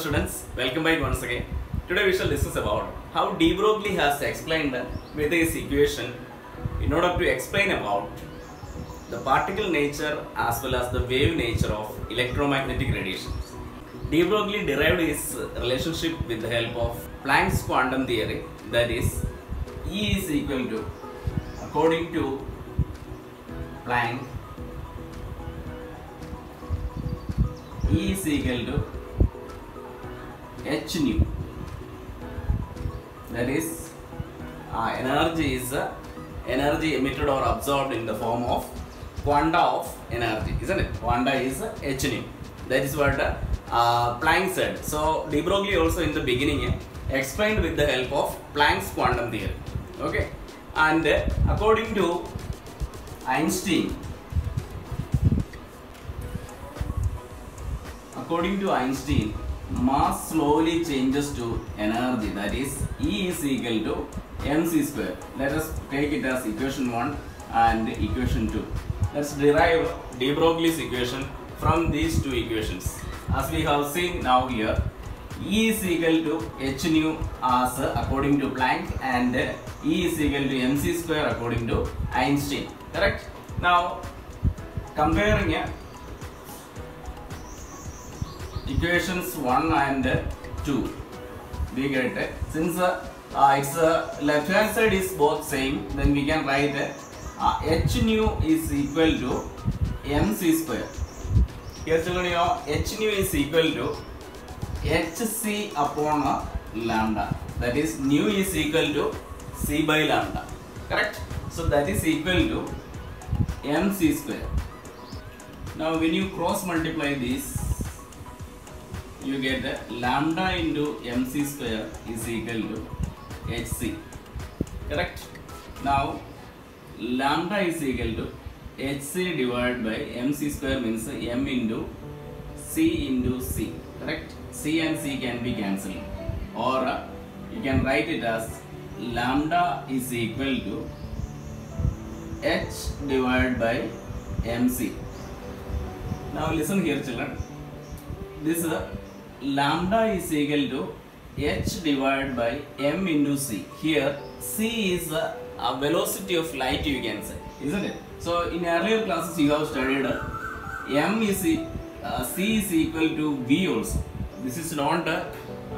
students, welcome back once again. Today we shall discuss about how de Broglie has explained with his equation in order to explain about the particle nature as well as the wave nature of electromagnetic radiation. De Broglie derived his relationship with the help of Planck's quantum theory that is E is equal to according to Planck E is equal to h nu that is uh, energy is uh, energy emitted or absorbed in the form of quanta of energy isn't it? Quanta is uh, h nu that is what uh, Planck said. So de Broglie also in the beginning uh, explained with the help of Planck's quantum theory. Okay? And uh, according to Einstein according to Einstein mass slowly changes to energy that is E is equal to mc square. Let us take it as equation 1 and equation 2. Let's derive de Broglie's equation from these two equations. As we have seen now here, E is equal to h nu as according to Planck and E is equal to mc square according to Einstein. Correct? Now comparing equations 1 and 2 we get it. Since uh, its uh, left hand side is both same then we can write uh, h nu is equal to mc square. Here children you know h nu is equal to hc upon uh, lambda. That is nu is equal to c by lambda. Correct? So that is equal to mc square. Now when you cross multiply this you get the lambda into mc square is equal to hc. Correct? Now lambda is equal to hc divided by mc square means m into c into c. Correct? C and c can be cancelled. Or uh, you can write it as lambda is equal to h divided by mc. Now listen here children. This uh, lambda is equal to h divided by m into c. Here c is a, a velocity of light you can say, isn't it? So in earlier classes you have studied uh, m is uh, c is equal to v also. This is not uh,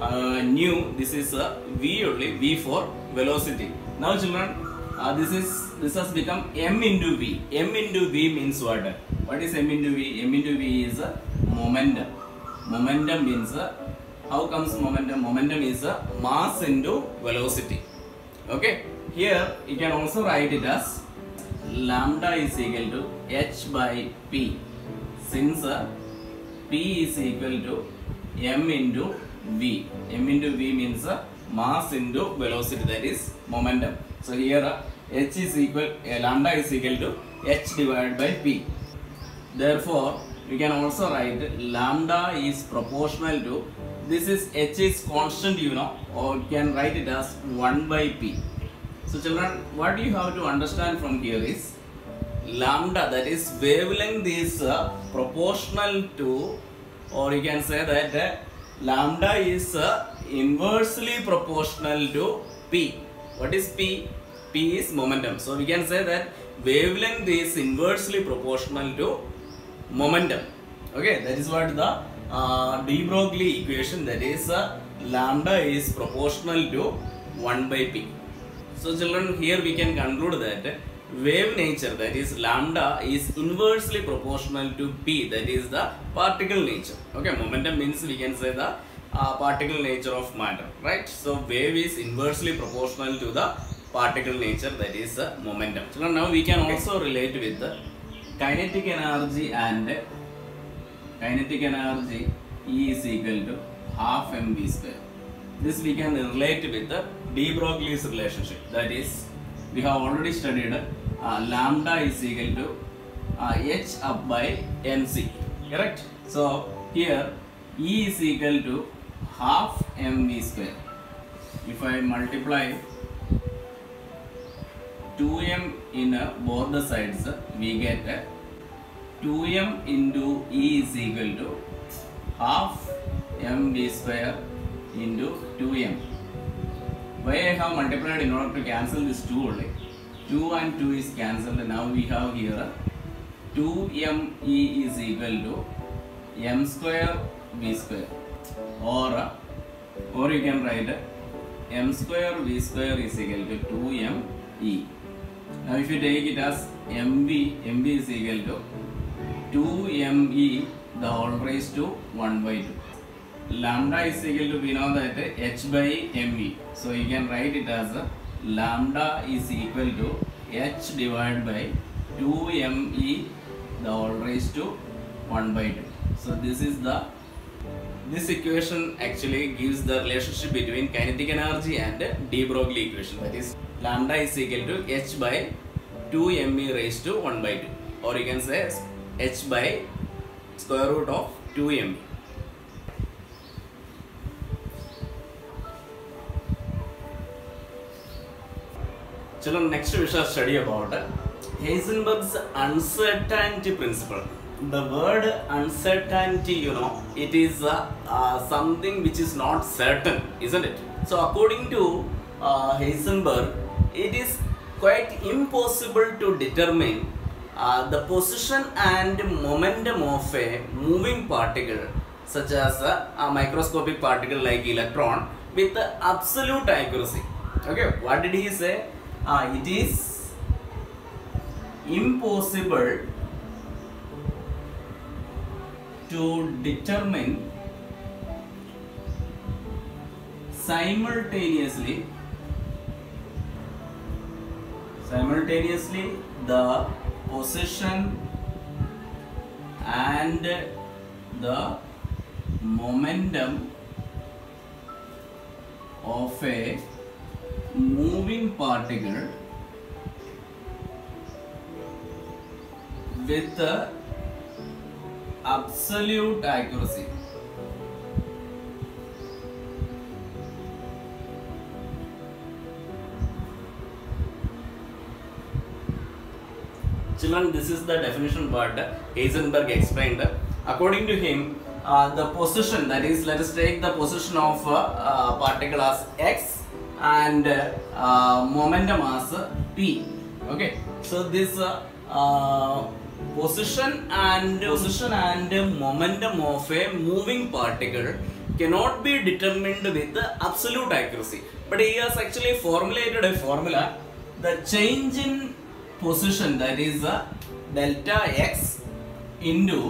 uh, new. This is uh, v only v for velocity. Now children, uh, this is this has become m into v. m into v means what? What is m into v? m into v is a momentum momentum means how comes momentum? Momentum is mass into velocity. Okay? Here you can also write it as lambda is equal to h by p. Since p is equal to m into v. M into v means mass into velocity that is momentum. So here h is equal uh, lambda is equal to h divided by p. Therefore we can also write lambda is proportional to this is h is constant you know or you can write it as 1 by p. So children what you have to understand from here is lambda that is wavelength is uh, proportional to or you can say that uh, lambda is uh, inversely proportional to p. What is p? P is momentum. So we can say that wavelength is inversely proportional to momentum. Okay that is what the uh, de Broglie equation that is uh, lambda is proportional to 1 by p. So children here we can conclude that wave nature that is lambda is inversely proportional to p that is the particle nature. Okay momentum means we can say the uh, particle nature of matter right? So wave is inversely proportional to the particle nature that is uh, momentum. Children now we can also relate with the kinetic energy and kinetic energy E is equal to half mv square. This we can relate with the de Broglie's relationship. That is, we have already studied uh, lambda is equal to uh, h up by mc. Correct? So here E is equal to half mv square. If I multiply 2m in uh, both the sides, we get uh, 2m into E is equal to half mv square into 2m. Why I have multiplied in order to cancel this 2 only. 2 and 2 is cancelled. Now we have here 2me is equal to m square v square or or you can write m square v square is equal to 2me. Now if you take it as mv, mv is equal to 2me the whole raised to 1 by 2. Lambda is equal to we know that h by me. So you can write it as lambda is equal to h divided by 2me the whole raised to 1 by 2. So this is the this equation actually gives the relationship between kinetic energy and de Broglie equation that is lambda is equal to h by 2 me raised to 1 by 2 or you can say h by square root of 2 me. Children, next we shall study about Heisenberg's uncertainty principle. The word uncertainty, you know, it is uh, uh, something which is not certain, isn't it? So, according to uh, Heisenberg, it is quite impossible to determine the position and momentum of a moving particle, such as a, a microscopic particle like electron, with absolute accuracy. Okay, what did he say? Uh, it is impossible to determine simultaneously simultaneously the position and the momentum of a moving particle with absolute accuracy. This is the definition what Heisenberg explained. According to him, uh, the position that is, let us take the position of uh, uh, particle as x and uh, momentum as p. Okay, so this uh, uh, position and position and momentum of a moving particle cannot be determined with absolute accuracy. But he has actually formulated a formula. The change in position that is uh, delta x into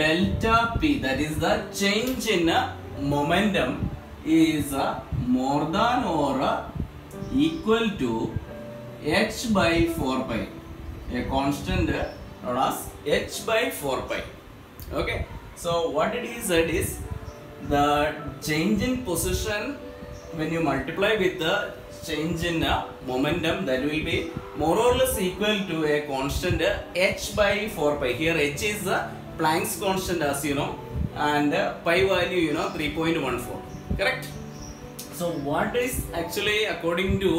delta p that is the change in uh, momentum is uh, more than or uh, equal to h by 4 pi. A constant uh, known as h by 4 pi. Okay so what it is said is the change in position when you multiply with the change in uh, momentum that will be more or less equal to a constant h by 4 pi. Here h is uh, Planck's constant as you know and pi value you know 3.14 correct? So what is actually according to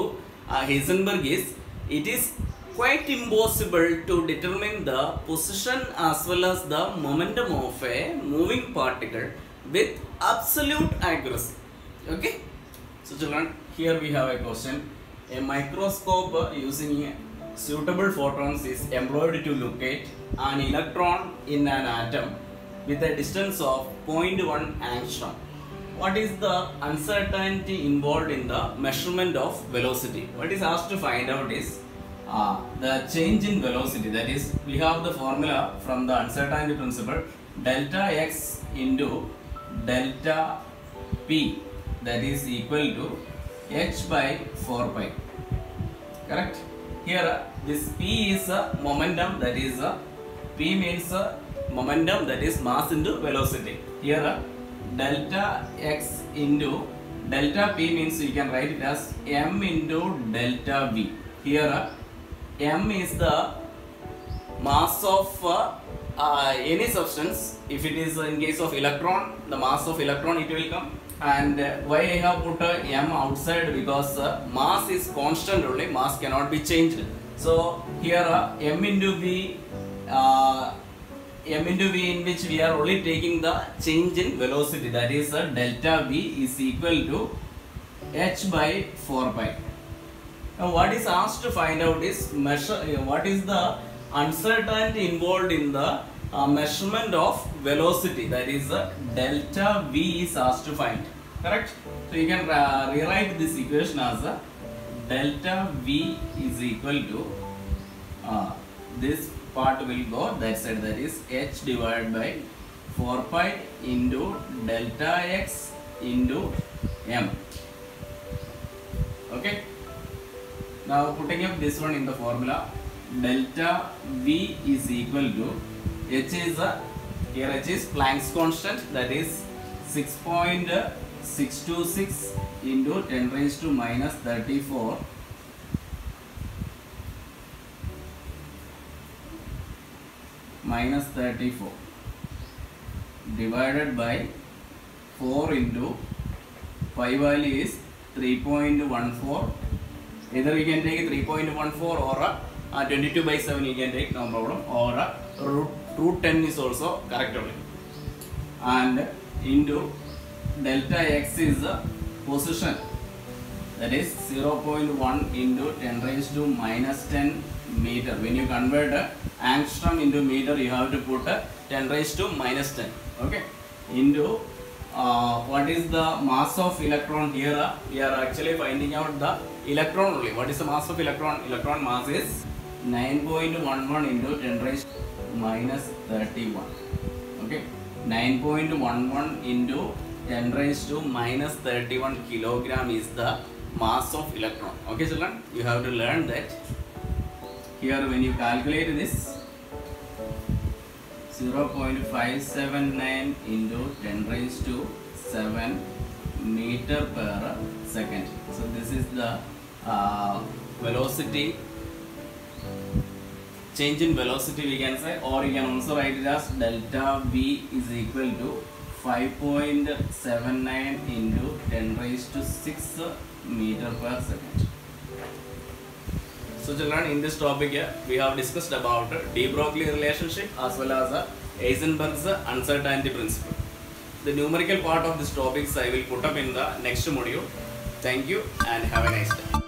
uh, Heisenberg is it is quite impossible to determine the position as well as the momentum of a moving particle with absolute accuracy. Okay? So children here we have a question. A microscope using suitable photons is employed to locate an electron in an atom with a distance of 0.1 angstrom. What is the uncertainty involved in the measurement of velocity? What is asked to find out is uh, the change in velocity. That is we have the formula from the uncertainty principle delta x into delta p that is equal to h by 4 pi. Correct? Here uh, this p is a momentum that is uh, p means uh, momentum that is mass into velocity. Here delta x into delta p means you can write it as m into delta v. Here m is the mass of uh, uh, any substance. If it is in case of electron the mass of electron it will come and uh, why I have put uh, m outside because uh, mass is constant only mass cannot be changed so here m into v uh, m into v in which we are only taking the change in velocity that is uh, delta v is equal to h by 4 pi. Now what is asked to find out is measure uh, what is the uncertainty involved in the uh, measurement of velocity that is uh, delta v is asked to find. Correct? So you can uh, rewrite this equation as a delta v is equal to uh, this part will go that side that is h divided by 4 pi into delta x into m. Okay? Now putting up this one in the formula delta v is equal to h is a here h is Planck's constant that is 6.626 into 10 raised to minus 34 minus 34 divided by 4 into pi value is 3.14 either we can take 3.14 or a, uh, 22 by 7 you can take no problem or a root, root 10 is also correct only. And into delta x is the position. That is 0.1 into 10 raised to minus 10 meter. When you convert angstrom into meter you have to put uh, 10 raised to minus 10 okay? Into uh, what is the mass of electron here? Uh, we are actually finding out the electron only. What is the mass of electron? Electron mass is 9.11 into 10 raised minus 31 okay? 9.11 into 10 raised to minus 31 kilogram is the mass of electron. Okay children? You have to learn that here when you calculate this 0.579 into 10 raised to 7 meter per second. So this is the uh, velocity change in velocity we can say or you can also write it as delta v is equal to 5.79 into 10 raised to 6 meter per second. So children in this topic uh, we have discussed about de Broglie relationship as well as Heisenberg's uh, uncertainty principle. The numerical part of this topics I will put up in the next module. Thank you and have a nice day